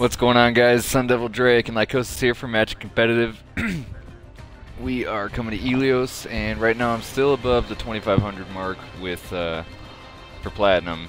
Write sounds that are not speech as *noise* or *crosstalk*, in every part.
What's going on, guys? Sun Devil Drake and Lykosis here for Magic Competitive. *clears throat* we are coming to Ilios and right now I'm still above the 2500 mark with uh, for Platinum.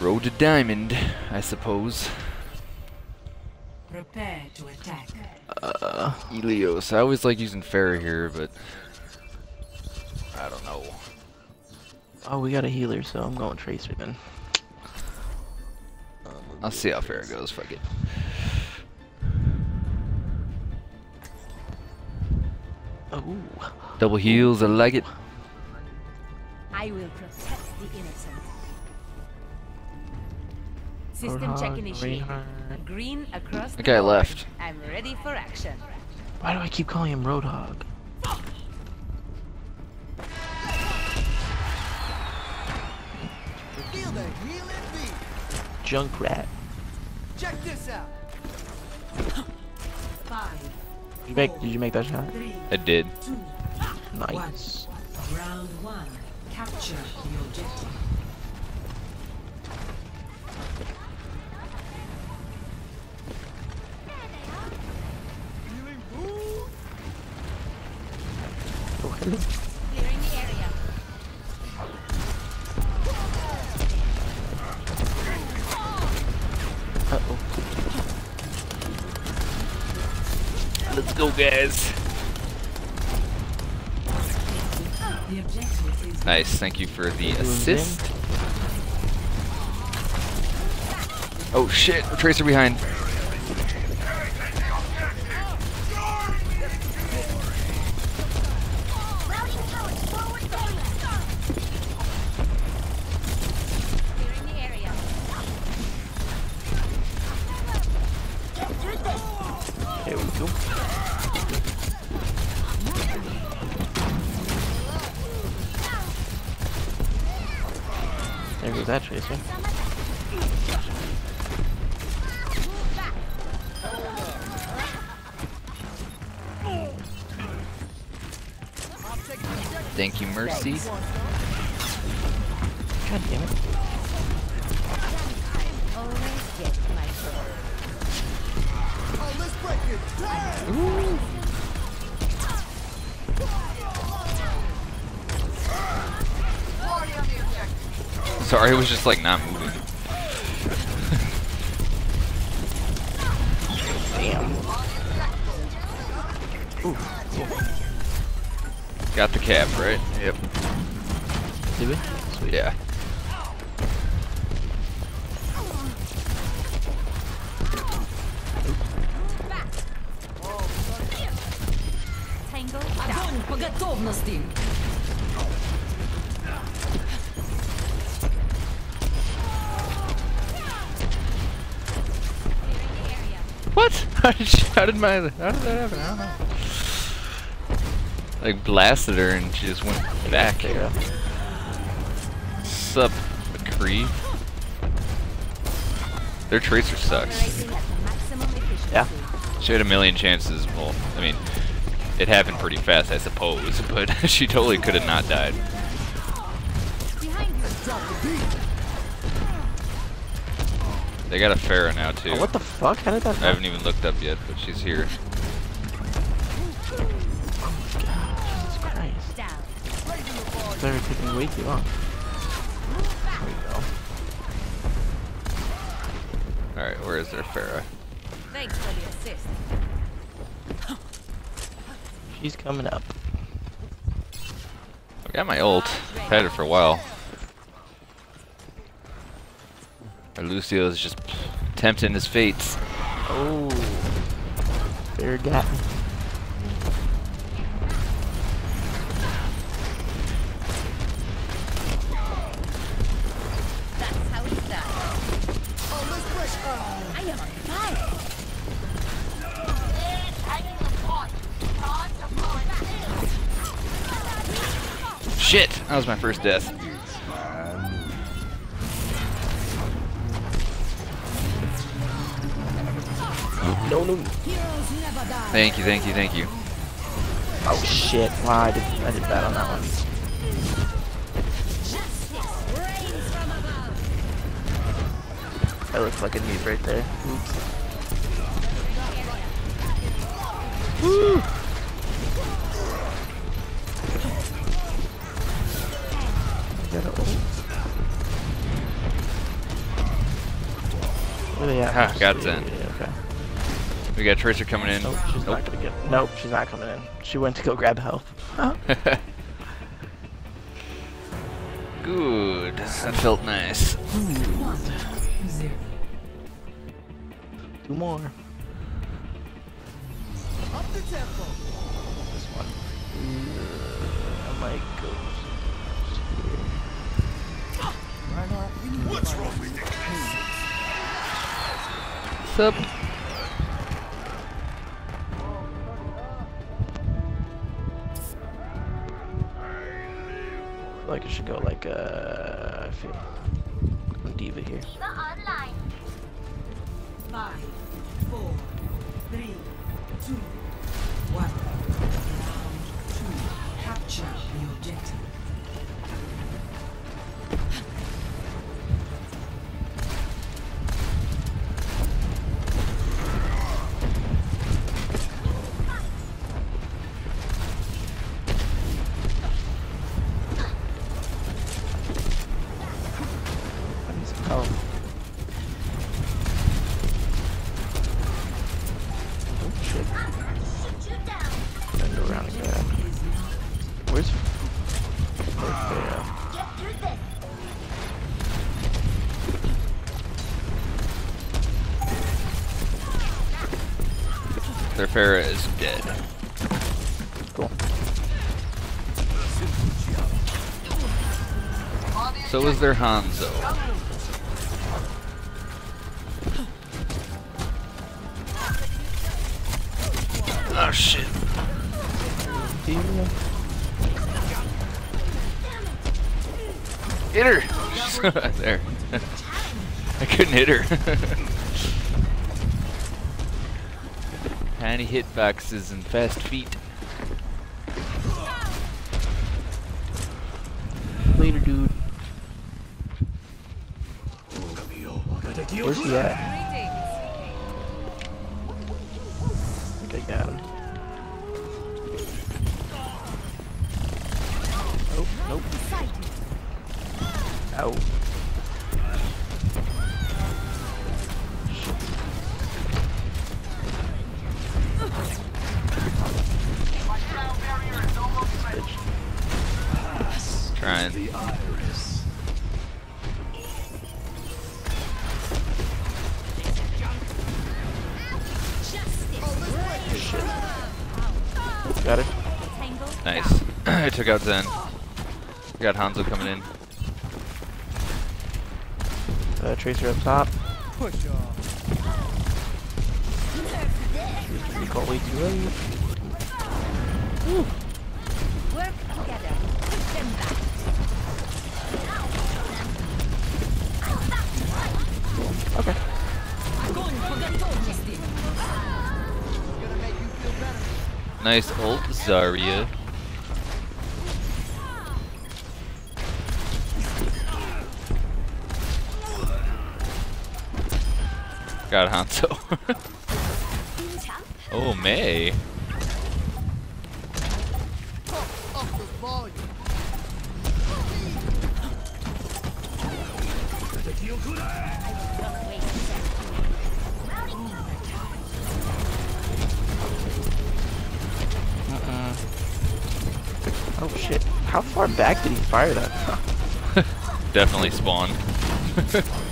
Road to Diamond, I suppose. Prepare to attack. Uh, Ilios. I always like using Pharah here, but I don't know. Oh, we got a healer, so I'm going Tracer then. I'll see how Pharah goes. Fuck it. Oh, Double heals. I like it. I will protect the innocent. System Roadhog, check initiated. Green across the guy left. I'm ready for action. why do I keep calling him Roadhog? Beat. Junkrat. Check this out. Five, You make? Did you make that shot? three, I did. two, Nice. round one. Capture the objective. Uh oh. Let's go, guys. Nice. Thank you for the assist. Oh shit! Tracer behind. Thank you, Mercy. God damn it. Always get my sword. Oh, let's break it down. Sorry, it was just like not moving. Got the cap, right? Yep. Did we? Sweet. Yeah. Tango down. Огонь по готовности! Clearing the area. What? *laughs* How did, she, how did my how did that happen? I don't know. Like blasted her and she just went back. There. Sup, McCree? Their tracer sucks. Operating at maximum efficiency. Yeah. She had a million chances. Well, I mean, it happened pretty fast, I suppose, *laughs* but *laughs* she totally could have not died. Behind you. Drop the beat. They got a Pharah now too. Oh, what the fuck? How did that I haven't even looked up yet, but she's here. It's already taking way too long. There we go. All right, where is their Pharah? Thanks for the assist. She's coming up. I got my ult. I've Had it for a while. Or Lucio is just tempting his fates. Oh. Fair got Shit! That was my first death. No, no. Thank you, thank you, thank you. Oh shit! Wow, I did I did bad on that one. I look like a noob right there. Oops. Woo! Where they got Zen. Okay. We got Tracer coming in. Nope, she's Nope. not gonna get. Nope, she's not coming in. She went to go grab help. Huh? *laughs* Good. That felt nice. Two more. Up the tempo. This one. Uh, I might go. Reinhardt, we need What's wrong with Sup? I feel like it should go like uh. I feel. I'm D.Va here. Five, four, Pharah is dead. Cool. So is their Hanzo. Oh shit. Hit her! *laughs* there. *laughs* I couldn't hit her. *laughs* Tiny hitboxes and fast feet. Later, dude. Where's he at? I think I got him. Nope, nope. Ow. Took out Zen. We got Hanzo coming in. Uh, Tracer up top. Push off. Recall way too early. Work together. Push them back. Okay. Nice ult, Zarya. Got Hanzo. *laughs* oh, Mei. Up the volume. Uh-uh. Oh shit. How far back did he fire that? *laughs* Definitely spawned. *laughs*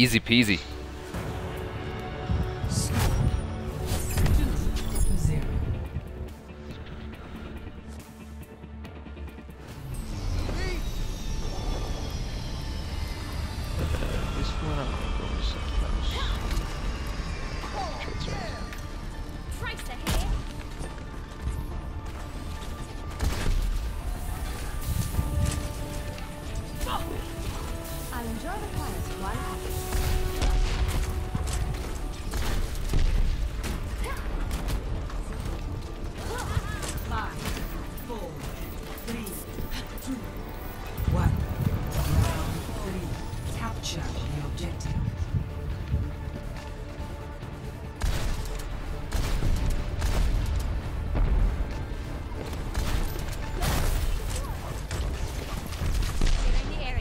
Easy peasy.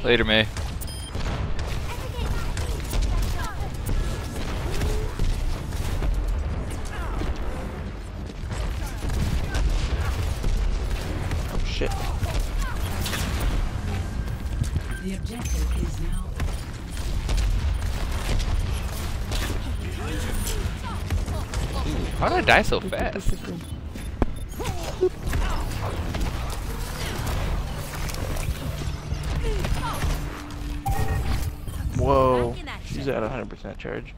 Later, Mei. Oh shit. The objective is now How did I die so fast? Whoa. Back in action. She's at 100% charge.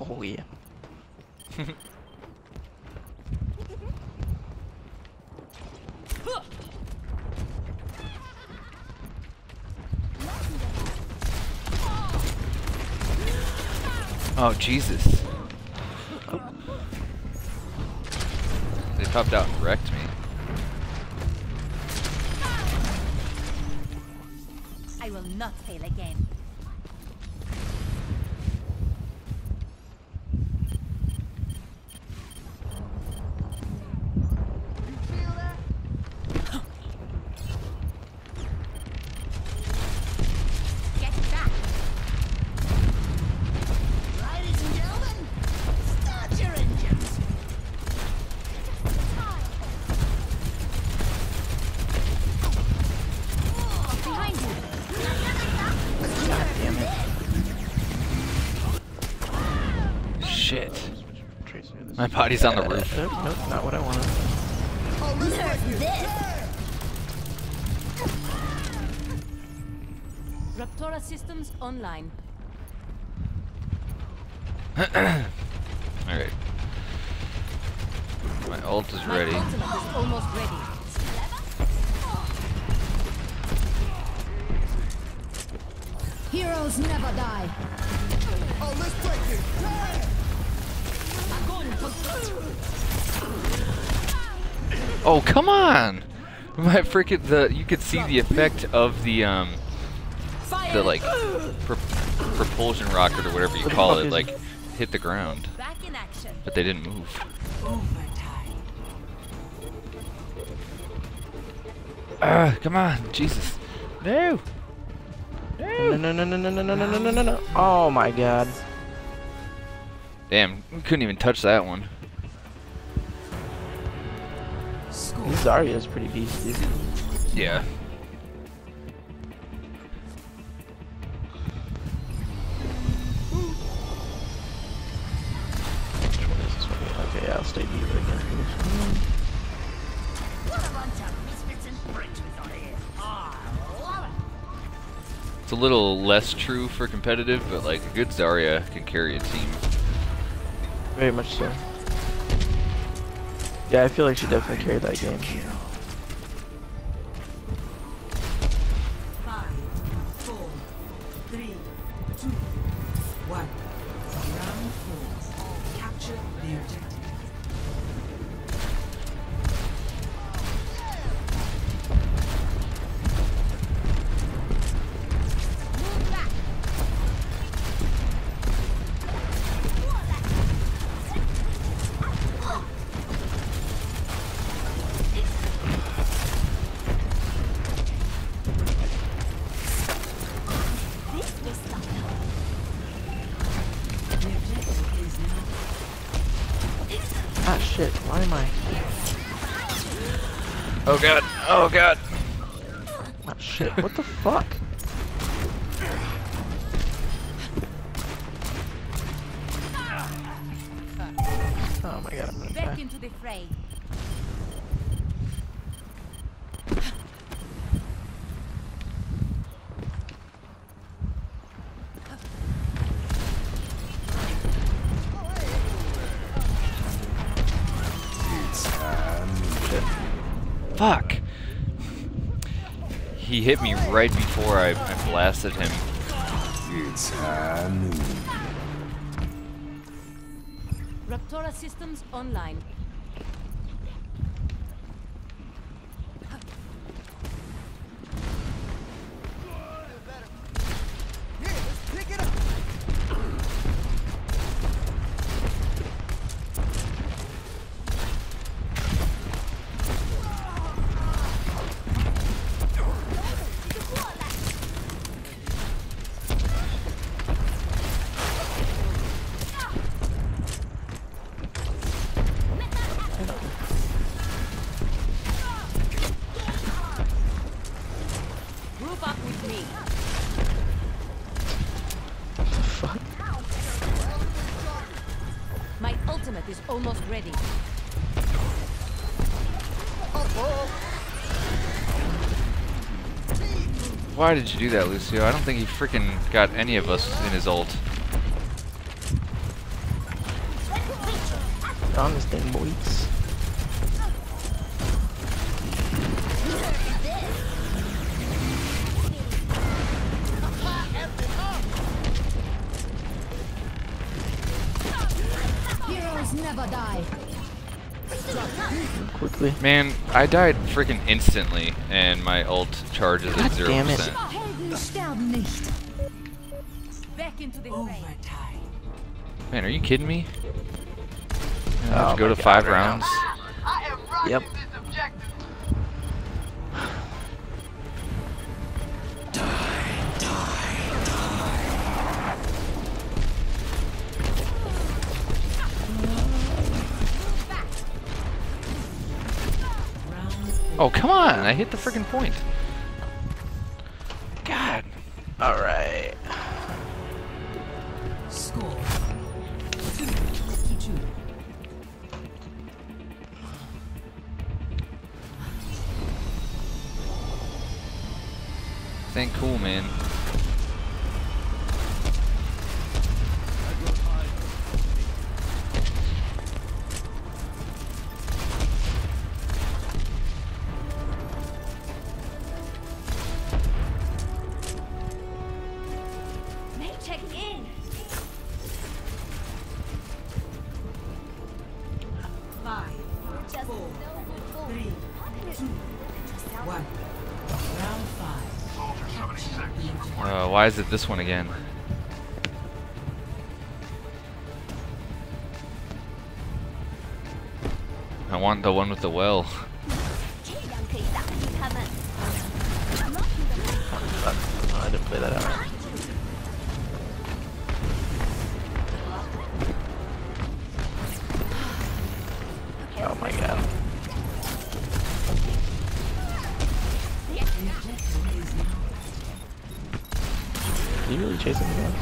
Oh yeah. Oh, Jesus. They popped out and wrecked me. I will not fail again. Get back! Ladies and gentlemen, start your engines. Behind you! God damn it. Shit. My body's on the roof. Nope, nope, not what I wanted. Oh, this right here. Raptora systems online. *clears throat* Alright. My ult is ready. ultimate is almost ready. Heroes never die. Oh, let's take it. Oh, come on! My freaking the you could see the effect of the um the like pro propulsion rocket or whatever you call it like hit the ground, Back in action. but they didn't move. overtime. Ah, come on, Jesus. No. No, no, no, no, no, no, no, no, no, no, no, no. Oh my god. Damn, we couldn't even touch that one. Zarya is pretty beastly. Yeah. Okay, yeah, I'll stay again. It's a little less true for competitive, but like a good Zarya can carry a team. Very much so. Yeah, I feel like she definitely carried that game. Ah shit, why am I? Oh god, oh god. Ah shit, what the fuck? *laughs* Oh my god, I'm gonna hit me right before I, I blasted him. It's high noon. Raptora systems online. Almost ready. Why did you do that, Lucio? I don't think he freaking got any of us in his ult. Get this thing, boys. Quickly. Man, I died freaking instantly, and my ult charges at God zero damn it. percent. Helden sterben nicht. Back into the fray. Man, are you kidding me? Oh go to five now. rounds. Yep. Oh come on! I hit the freaking point. Why is it this one again? I want the one with the well. I didn't play that out. Oh my god. Are you really chasing me down?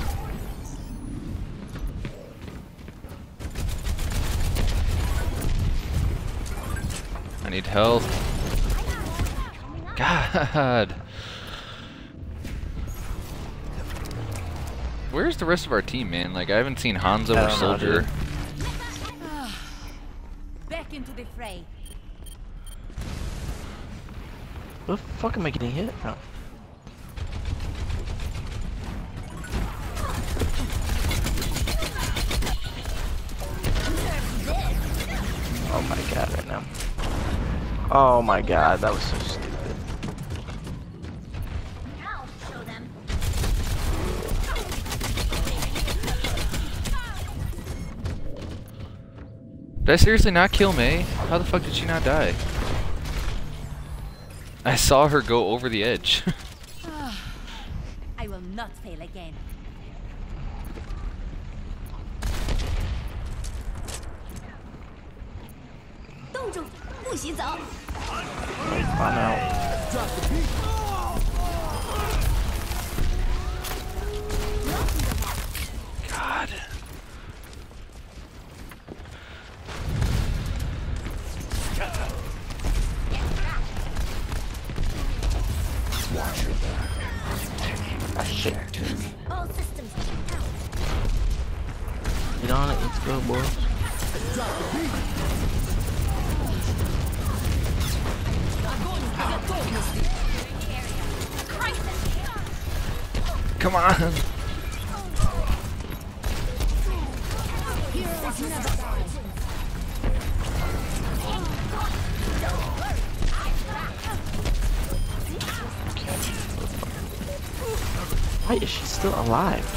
I need health. God. Where's the rest of our team, man? Like, I haven't seen Hanzo or don't know, Soldier. dude. Ah, back into the fray. What the fuck am I getting hit from? Oh right now. Oh my god, that was so stupid. Now show them. Did I seriously not kill Mei? How the fuck did she not die? I saw her go over the edge. *laughs* *sighs* I will not fail again. On it, let's go, boys. Come on. Why is she still alive?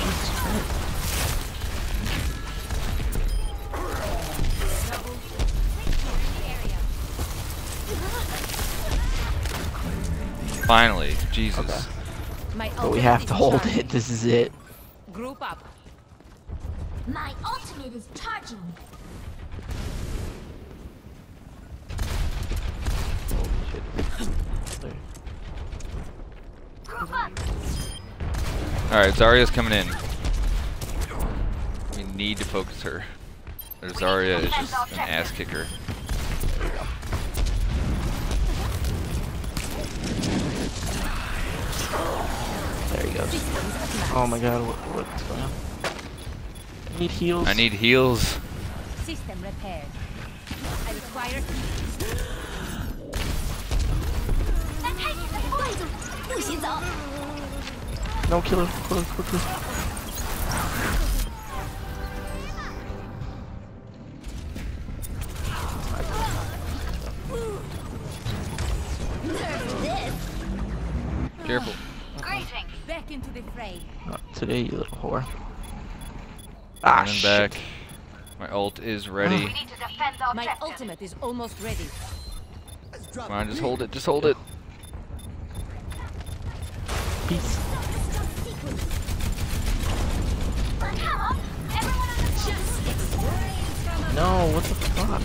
Finally. Jesus. Okay. My But we have to hold charged. it. This is it. Group up. My ultimate is charging. Holy shit. There. Alright, Zarya's coming in. We need to focus her. Their Zarya is just an ass kicker. he goes. Oh my god, what, what the... I need heals. I need heals. System repaired. I require heals. No, kill him, quickly. Running shit. back. My ult is ready. We need to defend the My ultimate is almost ready. Come on, just hold it. Just hold it. Peace. No, what the fuck?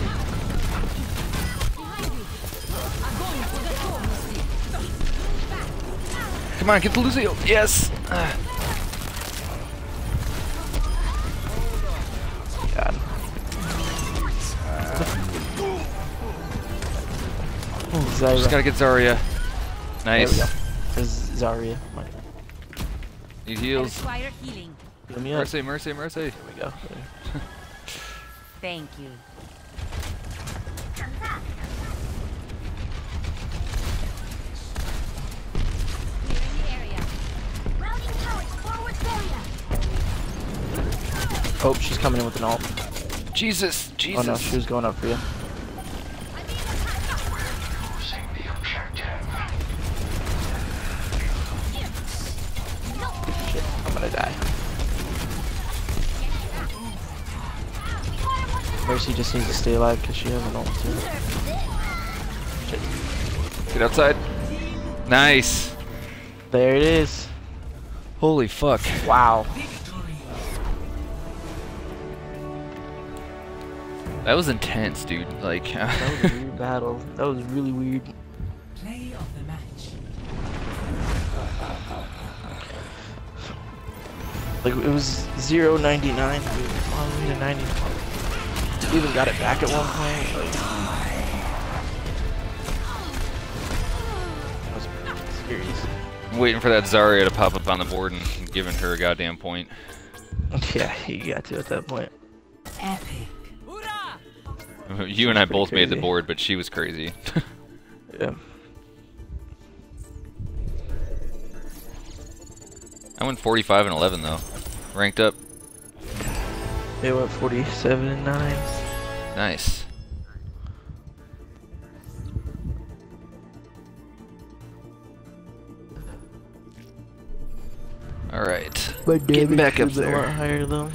Come on, get the Lucio. Yes. Ah. Zyra. Just gotta get Zarya. There we go. Nice. There's Zarya. My, Need I heals. healing. heal me up. Mercy, mercy, mercy. There we go. Thank you. Clear in the area. Routing towers forward barrier. Oh, she's coming in with an ult. Jesus, Jesus. Oh Jesus. no, she was going up for you. Mercy just needs to stay alive because she has an ult too. Get outside. Nice. There it is. Holy fuck. Wow. That was intense, dude. Like, *laughs* That was a weird battle. That was really weird. Play of the match. Like it was 0.99 all the way to 90. Even got it back at one point. That was serious. I'm waiting for that Zarya to pop up on the board and giving her a goddamn point. *laughs* Yeah, you got to at that point. Epic. You and I both made the board, but she was crazy. *laughs* Yeah. I went 45 and 11 though. Ranked up. They went 47 and 9. Nice. All right. But Getting back up A lot there. higher though.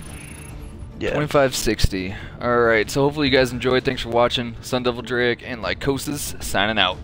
Yeah. 2560. All right. So hopefully you guys enjoyed. Thanks for watching. Sun Devil Drake and Lykosis signing out.